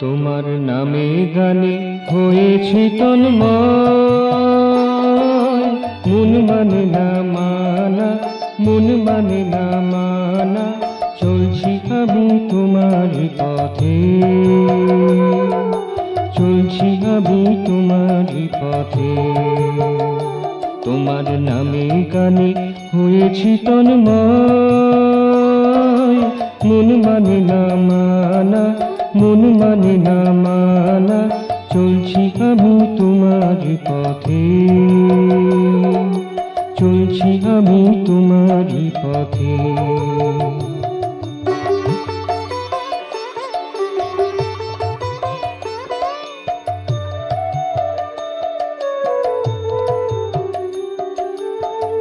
তোমার নামে গানে হয়েছে তন্ময় মন মানে না মানা মন না মানা, চলছি আমি তোমার পথে। চলছি আমি তোমার পথে। তোমার নামে গানে হয়েছি তন্ময়। মন মানে না মানা, মন মানে না মানা, চলছি আমি তোমার পথে। চলছি আমি তোমার পথে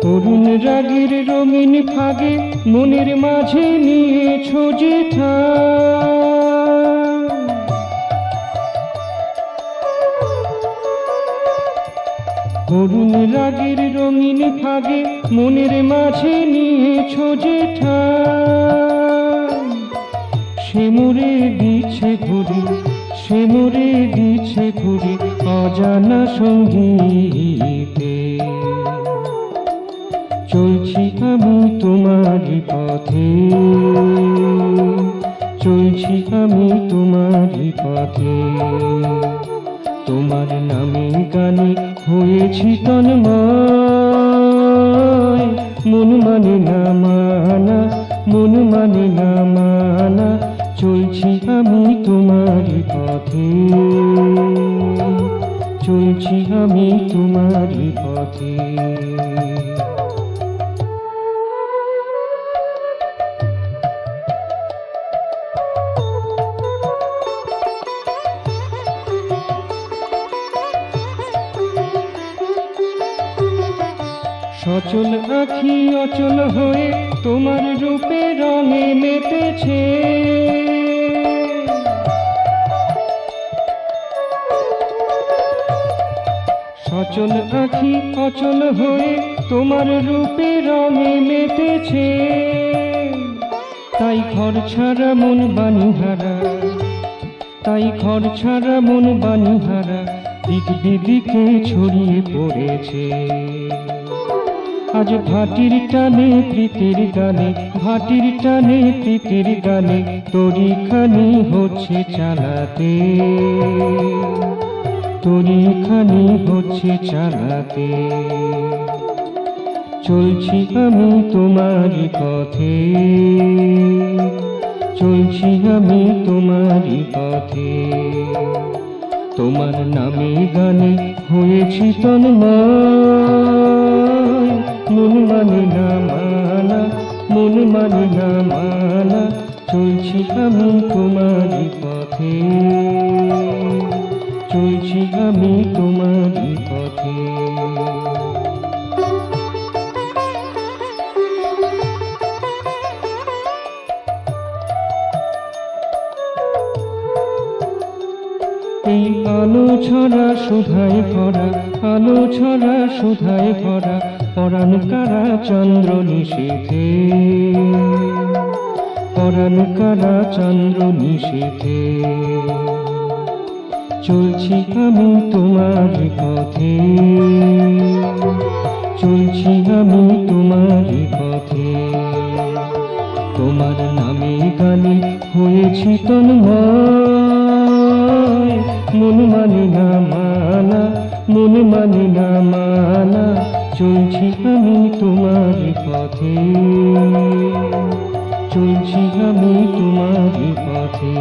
তরুণ রাগের রঙিন ফাগে মনের মাঝে নিয়েছো যে। করুণ রাগের রঙিন ফাগে মনের মাঝে নিয়েছো যে। সে মোরে দিচ্ছে ঘুরি, সে মোরে দিচ্ছে ঘুরি অজানা সঙ্গীতে চলছি আমি তোমার পথে, চলছি আমি তোমার পথে তোমার নামে গানে হয়েছি তন্ময়। মন মানে না মানা, মন মানে না মানা, চলছি আমি তোমার পথে। চলছি আমি তোমার পথে। সচল আখি অচল হয়ে তোমার রূপে রঙে মেতেছে। সচল আখি অচল হয়ে তোমার রূপে রঙে মেতেছে। তাই ঘর ছাড়া মন বানিহারা তাই ঘর ছাড়া মন বানিহারা দিক বিদিকে ছড়িয়ে পড়েছে। আজ ভাটির টানে প্রীতির গানে ভাটির টানে প্রীতির গানে তরি খানি হচ্ছে চালাতে। তরি খানি হচ্ছে চালাতে। চলছি আমি তোমার পথে। চলছি আমি তোমার পথে। তোমার নামে গানে হয়েছি তন্ময়। মন মানে না মানা চলছি আমি তোমার পথে। চলছি আমি তোমার আলো ছড়া সুধায় ভরা আলো ছড়া সুধায় ভরা, পরাণ কারা চন্দ্র নিষেধে? পরাণ কারা চন্দ্র নিষেধে? চলছি আমি তোমার পথে। চলছি আমি তোমার পথে। তোমার নামে গানে হয়েছি তন্ময়। মন মানে না মানা মন মানে না মানা চলছি আমি তোমার পথে। চলছি আমি তোমার পথে।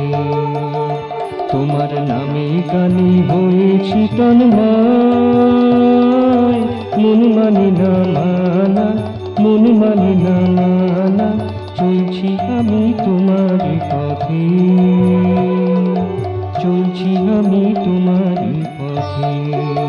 তোমার নামে গানে হয়েছি তন্ময়, মন মানে না চলছি আমি তোমারই পথে